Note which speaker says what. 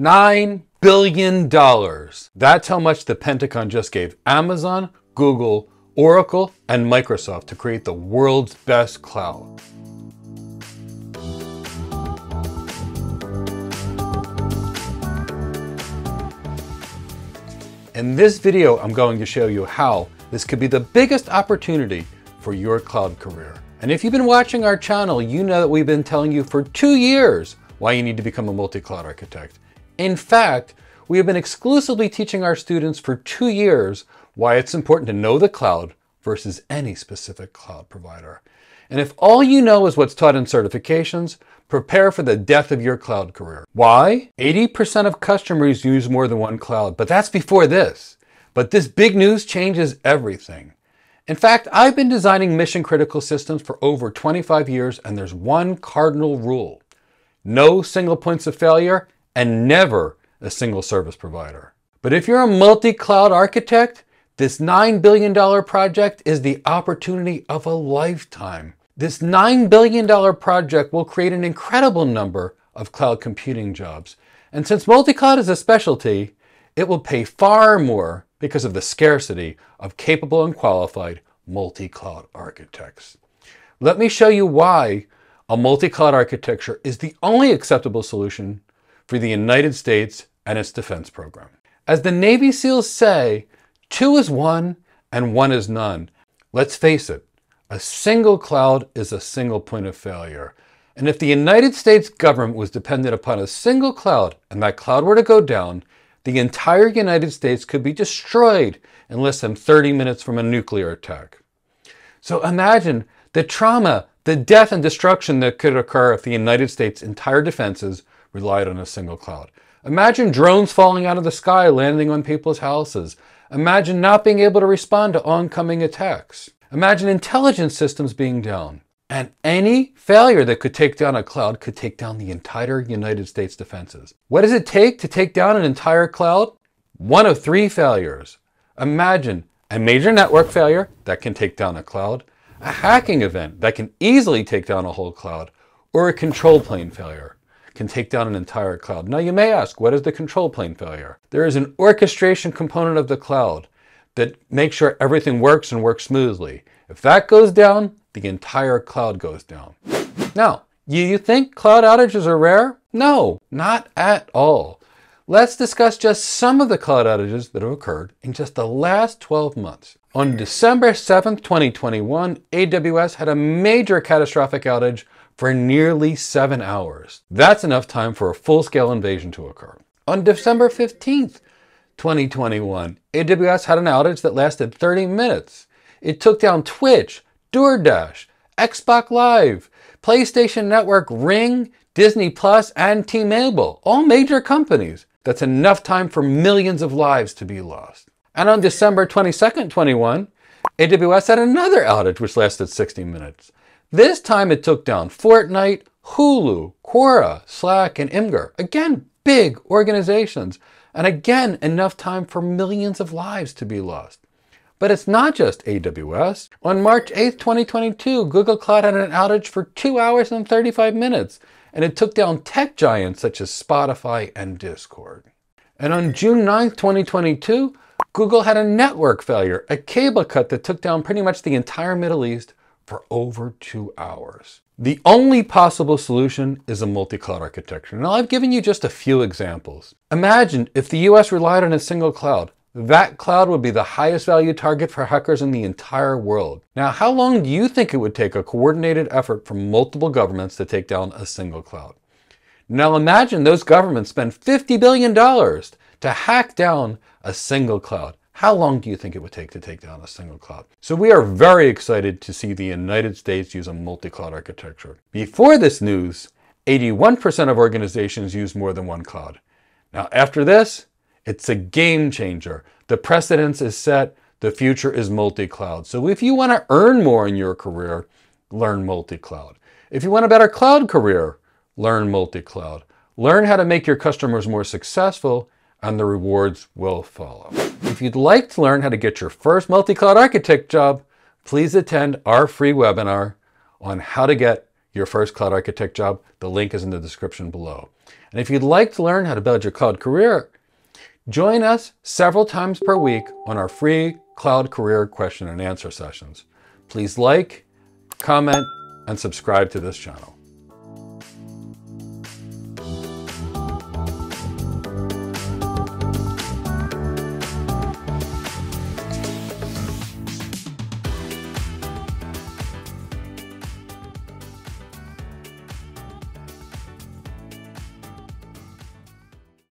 Speaker 1: $9 billion. That's how much the Pentagon just gave Amazon, Google, Oracle, and Microsoft to create the world's best cloud. In this video, I'm going to show you how this could be the biggest opportunity for your cloud career. And if you've been watching our channel, you know that we've been telling you for two years why you need to become a multi-cloud architect. In fact, we have been exclusively teaching our students for two years why it's important to know the cloud versus any specific cloud provider. And if all you know is what's taught in certifications, prepare for the death of your cloud career. Why? 80% of customers use more than one cloud, but that's before this. But this big news changes everything. In fact, I've been designing mission critical systems for over 25 years, and there's one cardinal rule no single points of failure and never a single service provider. But if you're a multi-cloud architect, this $9 billion project is the opportunity of a lifetime. This $9 billion project will create an incredible number of cloud computing jobs. And since multi-cloud is a specialty, it will pay far more because of the scarcity of capable and qualified multi-cloud architects. Let me show you why a multi-cloud architecture is the only acceptable solution for the United States and its defense program. As the Navy SEALs say, two is one and one is none. Let's face it, a single cloud is a single point of failure. And if the United States government was dependent upon a single cloud and that cloud were to go down, the entire United States could be destroyed in less than 30 minutes from a nuclear attack. So imagine the trauma, the death and destruction that could occur if the United States' entire defenses relied on a single cloud. Imagine drones falling out of the sky, landing on people's houses. Imagine not being able to respond to oncoming attacks. Imagine intelligence systems being down. And any failure that could take down a cloud could take down the entire United States defenses. What does it take to take down an entire cloud? One of three failures. Imagine a major network failure that can take down a cloud, a hacking event that can easily take down a whole cloud, or a control plane failure can take down an entire cloud. Now you may ask, what is the control plane failure? There is an orchestration component of the cloud that makes sure everything works and works smoothly. If that goes down, the entire cloud goes down. Now, you think cloud outages are rare? No, not at all. Let's discuss just some of the cloud outages that have occurred in just the last 12 months. On December 7th, 2021, AWS had a major catastrophic outage for nearly seven hours. That's enough time for a full-scale invasion to occur. On December 15th, 2021, AWS had an outage that lasted 30 minutes. It took down Twitch, DoorDash, Xbox Live, PlayStation Network, Ring, Disney Plus, and T-Mobile, all major companies. That's enough time for millions of lives to be lost. And on December 22nd, 21, AWS had another outage which lasted 60 minutes. This time it took down Fortnite, Hulu, Quora, Slack, and Imgur. Again, big organizations. And again, enough time for millions of lives to be lost. But it's not just AWS. On March 8, 2022, Google Cloud had an outage for 2 hours and 35 minutes, and it took down tech giants such as Spotify and Discord. And on June 9, 2022, Google had a network failure, a cable cut that took down pretty much the entire Middle East for over two hours. The only possible solution is a multi-cloud architecture. Now I've given you just a few examples. Imagine if the US relied on a single cloud. That cloud would be the highest value target for hackers in the entire world. Now, how long do you think it would take a coordinated effort from multiple governments to take down a single cloud? Now imagine those governments spend $50 billion to hack down a single cloud. How long do you think it would take to take down a single cloud? So we are very excited to see the United States use a multi-cloud architecture. Before this news, 81% of organizations use more than one cloud. Now after this, it's a game changer. The precedence is set. The future is multi-cloud. So if you want to earn more in your career, learn multi-cloud. If you want a better cloud career, learn multi-cloud. Learn how to make your customers more successful and the rewards will follow. If you'd like to learn how to get your first multi-cloud architect job, please attend our free webinar on how to get your first cloud architect job. The link is in the description below. And if you'd like to learn how to build your cloud career, join us several times per week on our free cloud career question and answer sessions. Please like, comment, and subscribe to this channel.